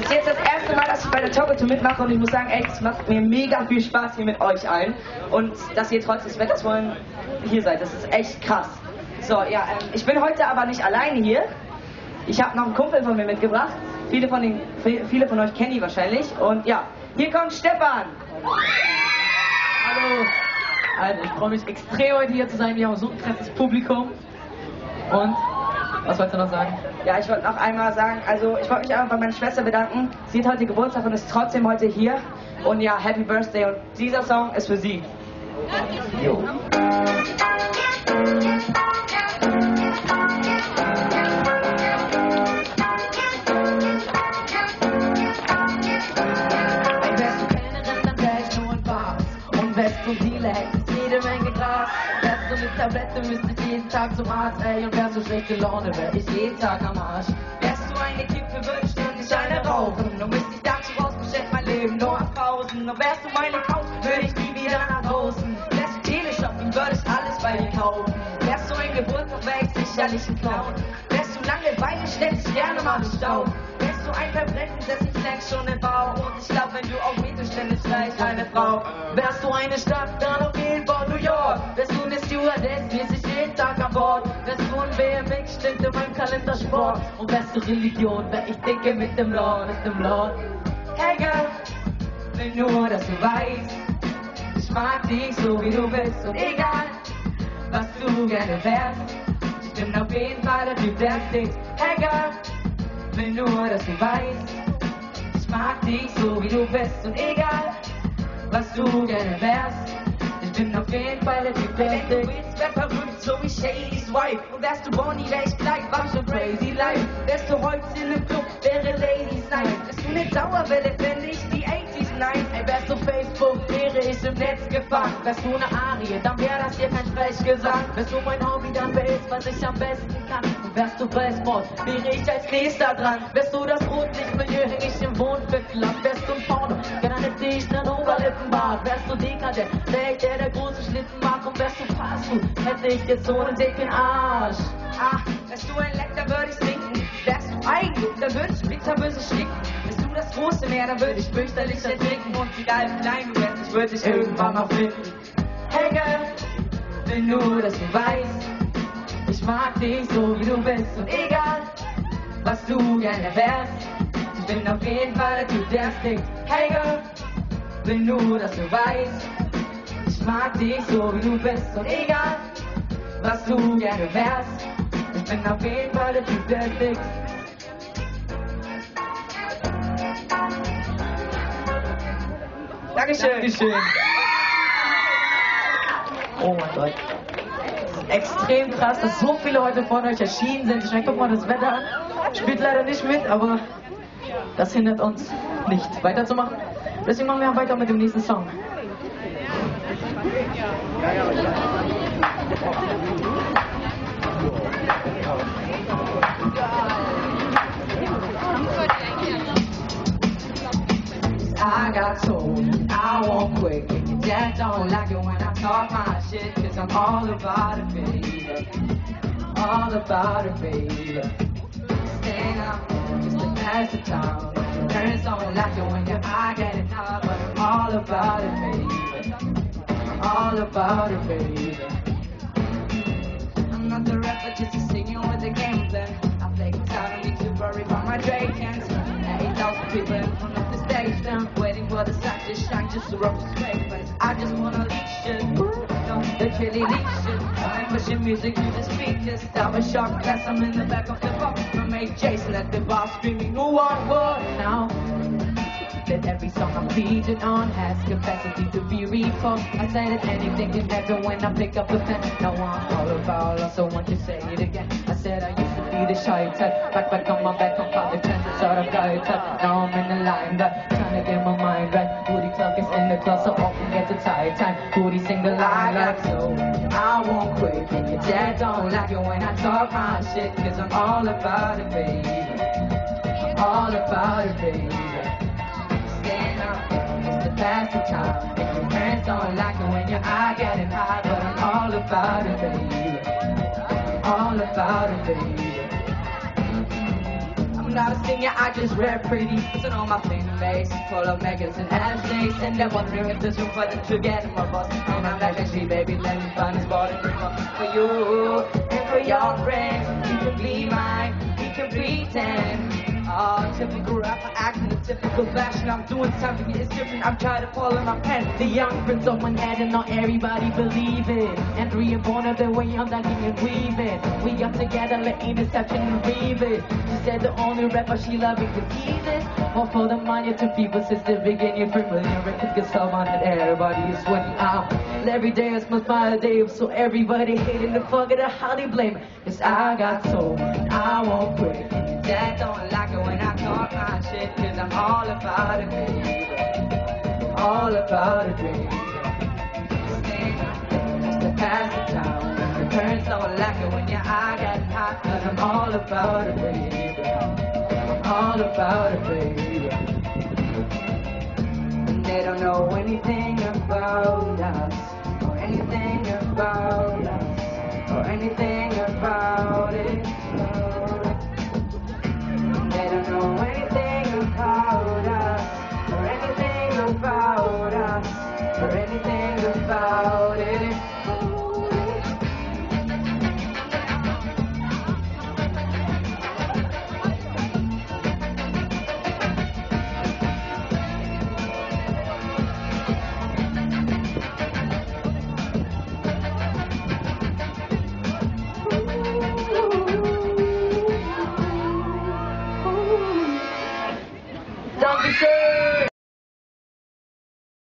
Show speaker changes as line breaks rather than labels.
Das ist jetzt das erste Mal, dass ich bei der Togoto mitmache und ich muss sagen, ey, es macht mir mega viel Spaß hier mit euch allen. Und dass ihr trotz des Wetters wollen hier seid, das ist echt krass. So, ja, ähm, ich bin heute aber nicht alleine hier. Ich habe noch einen Kumpel von mir mitgebracht. Viele von, den, viele von euch kennen ihn wahrscheinlich. Und ja, hier kommt Stefan.
Hallo. Also, ich freue mich extrem heute hier zu sein. Wir haben so ein krasses Publikum. Und, was wolltest du noch sagen?
Ja, ich wollte noch einmal sagen, also ich wollte mich einfach bei meiner Schwester bedanken. Sie hat heute Geburtstag und ist trotzdem heute hier. Und ja, Happy Birthday. Und dieser Song ist für sie. Jo.
Tablette müsste ich jeden Tag zum Arzt, ey, und wär so schlechte Laune, wär ich jeden Tag am Arsch.
Wärst du eine Kippe, würde ich ständig eine rauchen. Und müsste ich dazu raus, beschäftigt mein Leben nur auf Pausen. Und wärst du meine Couch, würde ich nie wieder nach draußen. Wärst du Teleshopping, würde ich alles bei dir kaufen. Wärst du ein Geburtstag, wär ich sicherlich ein Clown. Wärst du Langeweile, stell dich gerne mal bestaunen. Wärst du ein Verbrechen, setz ich längst schon im Bau. Und ich glaub, wenn du auf Miete ständest, wär ich eine Frau.
Wärst du eine Stadt, Kalender Sport. Und du Religion, wär ich dicke mit dem Lord, mit dem Lord.
Hey Girl, will nur, dass du weißt, ich mag dich so wie du bist und egal, was du gerne wärst, ich bin auf jeden Fall der Typ, der stinkt. Hey Girl, will nur, dass du weißt, ich mag dich so wie du bist und egal, was du gerne wärst, bin auf jeden Fall der Typ, der stinkt. Wär verrückt, so wie Shady's Wife. Und wärst du Bonnie, wär ich gleich, war schon crazy life. Wärst du heute in einem Club, wäre Ladies Night. Bist du eine Dauerwelle, fände ich die 80s nice.
Ey, wärst du Facebook, wäre ich im Netz gefangen. Wärst du eine Arie, dann wär das hier kein Sprechgesang. Wärst du mein Hobby, dann wär ich, was ich am besten kann. Wärst du Baseball, wäre ich als nächster dran. Wärst du das Rotlichtmilieu, häng ich im Wohnviertel ab. Wärst du ein Porno, gerne hätte ich nen Oberlippenbart. Wärst du dekadent, wär ich der, der große Schlitten mag. Und wärst du Fastfood, hätte ich jetzt so einen dicken Arsch.
Ah, wärst du ein Leck, dann würde ich trinken. Wärst du Eigenlob, dann würde ich bitterböse stinken. Das große Meer, dann würde ich fürchterlich ertrinken. Und egal wie klein du wärst, ich würde dich irgendwann mal finden. Hey Girl, will nur, dass du weißt, ich mag dich so wie du bist. Und egal, was du gerne wärst, ich bin auf jeden Fall der Typ, der stinkt. Hey Girl, will nur, dass du weißt, ich mag dich so wie du bist. Und egal, was du gerne wärst, ich bin auf jeden Fall der Typ, der stinkt. Dankeschön.
Dankeschön. Oh mein Gott. Extrem krass, dass so viele heute von euch erschienen sind. Ich meine, guck mal das Wetter an. Spielt leider nicht mit, aber das hindert uns nicht weiterzumachen. Deswegen machen wir weiter mit dem nächsten Song.
Don't like it when I talk my shit, cause I'm all about it, baby. All about it, baby. Staying out just to pass the time. Parents don't like it when your eye getting hot, but I'm all about it, baby. All about it, baby. I'm not the rapper, just a for the sun to the straight. I just wanna leave shit, no, the leave shit. I'm pushing music to the speakers. Stop a sharp class, I'm in the back of the box. From. Jason at the bar screaming, who want what now? That every song I'm featured on has capacity to be recalled. I say that anything can happen when I pick up the pen. Now I'm all about, also want to say it again. I said I used to be the shy type, back back on my back on college and sort of guy type. Now I'm in the limelight, sing the line like so. I won't quit. Your dad don't like it when I talk my shit, cause I'm all about it, baby. I'm All about it, baby stand up just to pass the time. If your parents don't like it when your eye getting high, but I'm all about it, baby. I'm All about it, baby. I'm not a singer, I just rap pretty. So on my base, full of maggots and ashtrays. And they're wondering if there's room for them to get in my bus. And I'm like, actually, baby, let me find this body for you and for your friends. You can be mine, we can pretend. Oh, typical rapper acting a typical fashion. I'm doing something it's different. I'm trying to follow my pen. The young prince of Manhattan, not everybody believe it. And three and born of the way I'm ducking and weaving. We got together, let interception and reave it. She said the only rapper she loving is it. All for the money to people since the beginning. Three million records get sold on it. Everybody is sweating out. Ah, every day is my smile day. So everybody hating the fuck it, how they blame. Cause I got soul, I won't quit. Dad don't like it when I talk my shit. Cause I'm all about it, baby. All about it, baby. Just to pass the time. The parents don't like it when your eye got hot. Cause I'm all about it, baby. I'm all about it, baby. And they don't know anything about us. Or anything about